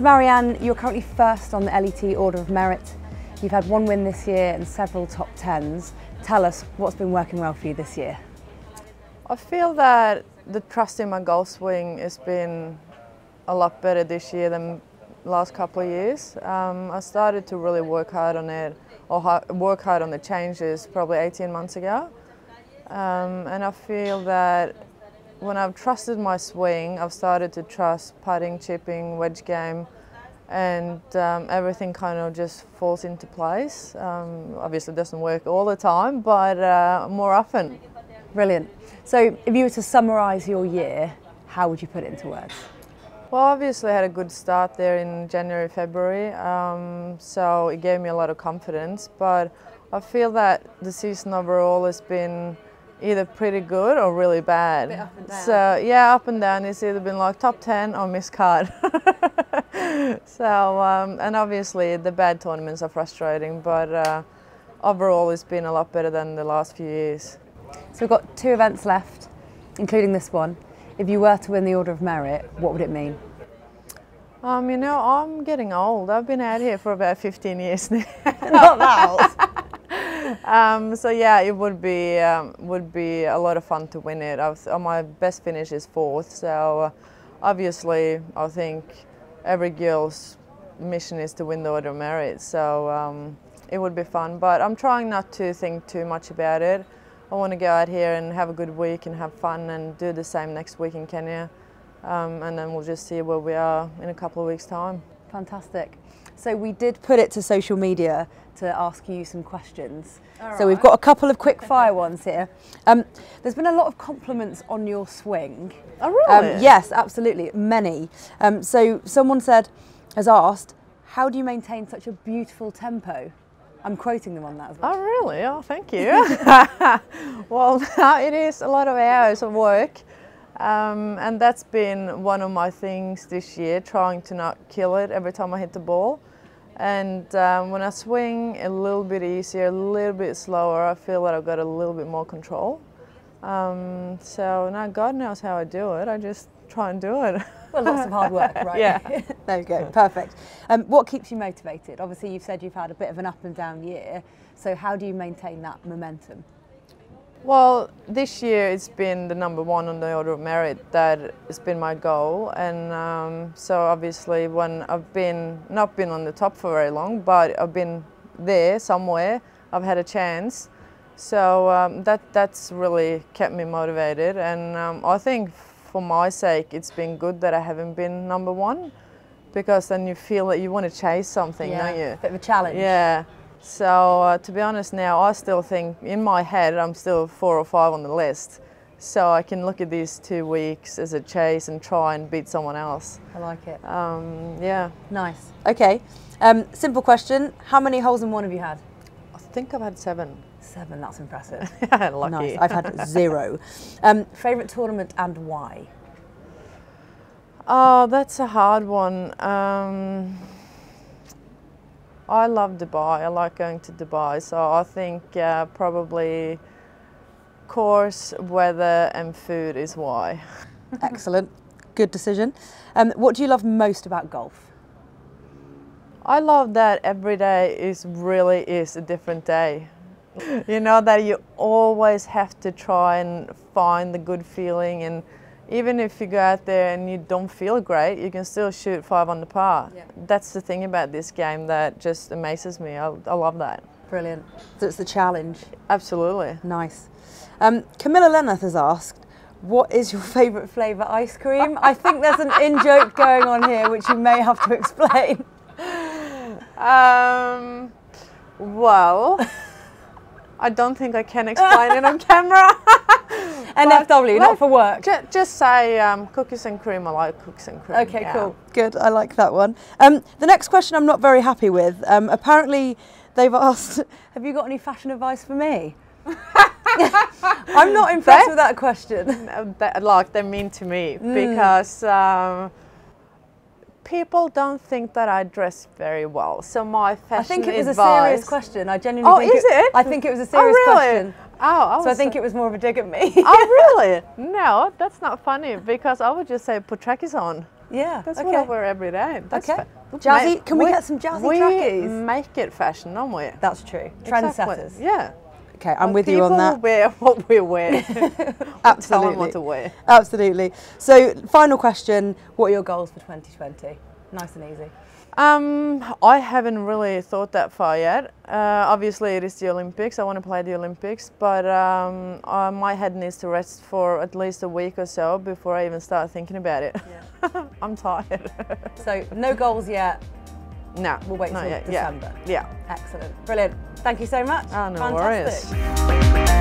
Marianne, you're currently first on the LET Order of Merit. You've had one win this year and several top tens. Tell us what's been working well for you this year. I feel that the trust in my golf swing has been a lot better this year than last couple of years. Um, I started to really work hard on it, or work hard on the changes probably 18 months ago. Um, and I feel that when I've trusted my swing, I've started to trust putting, chipping, wedge game, and um, everything kind of just falls into place. Um, obviously, it doesn't work all the time, but uh, more often. Brilliant. So, if you were to summarise your year, how would you put it into words? Well, obviously, I had a good start there in January, February, um, so it gave me a lot of confidence. But I feel that the season overall has been either pretty good or really bad. So yeah, up and down. It's either been like top 10 or miss card. so, um, and obviously the bad tournaments are frustrating, but uh, overall it's been a lot better than the last few years. So we've got two events left, including this one. If you were to win the Order of Merit, what would it mean? Um, you know, I'm getting old. I've been out here for about 15 years now. Not that old. Um, so yeah, it would be um, would be a lot of fun to win it. Was, uh, my best finish is fourth, so uh, obviously I think every girl's mission is to win the order of merit. So um, it would be fun, but I'm trying not to think too much about it. I want to go out here and have a good week and have fun and do the same next week in Kenya, um, and then we'll just see where we are in a couple of weeks' time. Fantastic. So we did put it to social media to ask you some questions. All so we've got a couple of quick fire ones here. Um, there's been a lot of compliments on your swing. Oh really? Um, yes, absolutely, many. Um, so someone said, has asked, how do you maintain such a beautiful tempo? I'm quoting them on that as well. Oh really? Oh thank you. well, it is a lot of hours of work. Um, and that's been one of my things this year, trying to not kill it every time I hit the ball. And um, when I swing a little bit easier, a little bit slower, I feel that I've got a little bit more control. Um, so now God knows how I do it. I just try and do it. Well, lots of hard work, right? Yeah. there you go. Perfect. Um, what keeps you motivated? Obviously, you've said you've had a bit of an up and down year. So how do you maintain that momentum? Well, this year it's been the number one on the order of merit that has been my goal, and um, so obviously when I've been not been on the top for very long, but I've been there somewhere, I've had a chance. So um, that that's really kept me motivated, and um, I think for my sake, it's been good that I haven't been number one, because then you feel that you want to chase something, yeah, don't you? Bit of a challenge. Yeah. So uh, to be honest now, I still think in my head I'm still four or five on the list. So I can look at these two weeks as a chase and try and beat someone else. I like it. Um, yeah. Nice. Okay. Um, simple question. How many holes in one have you had? I think I've had seven. Seven, that's impressive. Lucky. Nice. I've had zero. Um, Favourite tournament and why? Oh, that's a hard one. I love Dubai. I like going to Dubai. So I think uh, probably course, weather and food is why. Excellent. Good decision. Um, what do you love most about golf? I love that every day is really is a different day. you know that you always have to try and find the good feeling and even if you go out there and you don't feel great, you can still shoot five on the par. Yeah. That's the thing about this game that just amazes me. I, I love that. Brilliant. So it's the challenge. Absolutely. Nice. Um, Camilla Lennarth has asked, what is your favourite flavour ice cream? I think there's an in-joke going on here which you may have to explain. Um, well, I don't think I can explain it on camera. NFW, not for work. Ju just say um, cookies and cream. I like cookies and cream. Okay, yeah. cool. Good. I like that one. Um, the next question I'm not very happy with. Um, apparently, they've asked, "Have you got any fashion advice for me?" I'm not impressed with that question. That, like they're mean to me mm. because um, people don't think that I dress very well. So my fashion I think it was advice, a serious question. I genuinely oh, think is it, it? I think it was a serious oh, really? question. Oh, I so I think it was more of a dig at me. oh, really? No, that's not funny because I would just say put trackies on. Yeah. That's okay. what I wear every day. That's okay. Jazzy, can we, get some jazzy we trackies? make it fashion, don't we? That's true. Exactly. Trendsetters. Yeah. Okay, I'm But with you on people that. wear what we wear. Absolutely. what to wear. Absolutely. So, final question What are your goals for 2020? Nice and easy. Um, I haven't really thought that far yet. Uh, obviously, it is the Olympics. I want to play the Olympics, but um, uh, my head needs to rest for at least a week or so before I even start thinking about it. I'm tired. So, no goals yet. no, We'll wait till yet. December. Yeah. Excellent. Brilliant. Thank you so much. Oh, no Fantastic. worries.